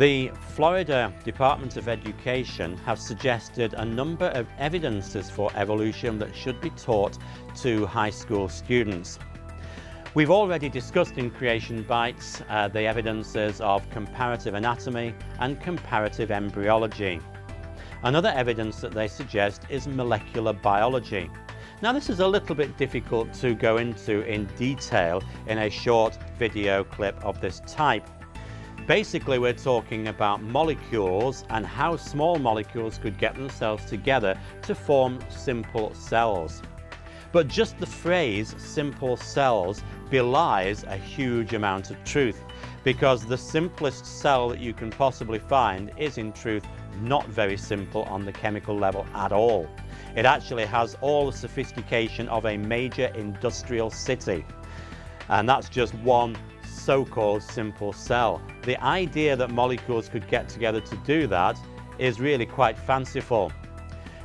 The Florida Department of Education have suggested a number of evidences for evolution that should be taught to high school students. We've already discussed in Creation Bytes uh, the evidences of comparative anatomy and comparative embryology. Another evidence that they suggest is molecular biology. Now this is a little bit difficult to go into in detail in a short video clip of this type. Basically, we're talking about molecules and how small molecules could get themselves together to form simple cells. But just the phrase simple cells belies a huge amount of truth because the simplest cell that you can possibly find is in truth not very simple on the chemical level at all. It actually has all the sophistication of a major industrial city. And that's just one so-called simple cell. The idea that molecules could get together to do that is really quite fanciful.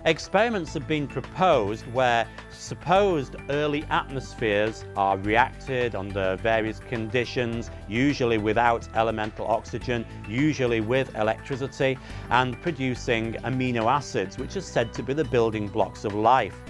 Experiments have been proposed where supposed early atmospheres are reacted under various conditions, usually without elemental oxygen, usually with electricity, and producing amino acids, which are said to be the building blocks of life.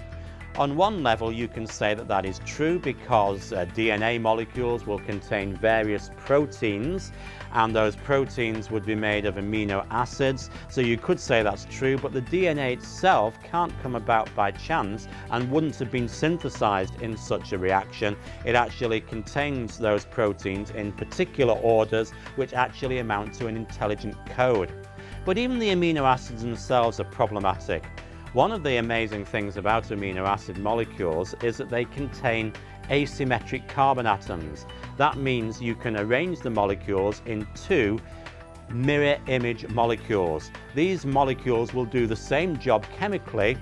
On one level, you can say that that is true because uh, DNA molecules will contain various proteins and those proteins would be made of amino acids. So you could say that's true, but the DNA itself can't come about by chance and wouldn't have been synthesized in such a reaction. It actually contains those proteins in particular orders which actually amount to an intelligent code. But even the amino acids themselves are problematic. One of the amazing things about amino acid molecules is that they contain asymmetric carbon atoms. That means you can arrange the molecules in two mirror image molecules. These molecules will do the same job chemically,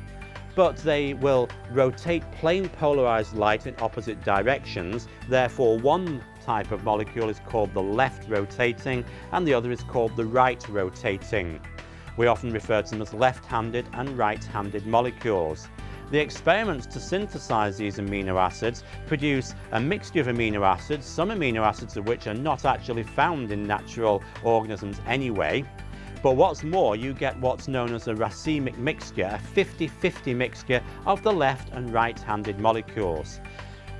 but they will rotate plane polarized light in opposite directions. Therefore, one type of molecule is called the left rotating and the other is called the right rotating. We often refer to them as left-handed and right-handed molecules. The experiments to synthesize these amino acids produce a mixture of amino acids, some amino acids of which are not actually found in natural organisms anyway. But what's more, you get what's known as a racemic mixture, a 50-50 mixture of the left and right-handed molecules.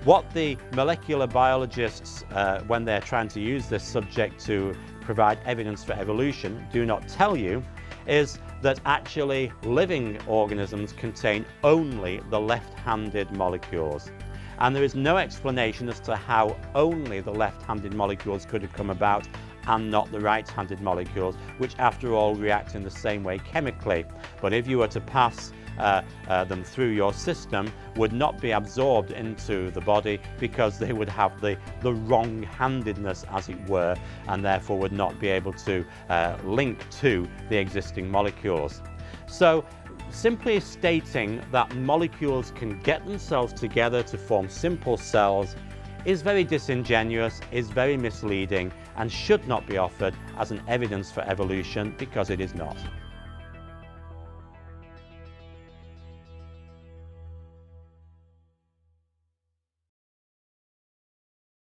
What the molecular biologists, uh, when they're trying to use this subject to provide evidence for evolution, do not tell you is that actually living organisms contain only the left-handed molecules. And there is no explanation as to how only the left-handed molecules could have come about and not the right-handed molecules, which after all react in the same way chemically. But if you were to pass uh, uh, them through your system would not be absorbed into the body because they would have the, the wrong-handedness as it were and therefore would not be able to uh, link to the existing molecules. So simply stating that molecules can get themselves together to form simple cells is very disingenuous, is very misleading and should not be offered as an evidence for evolution because it is not.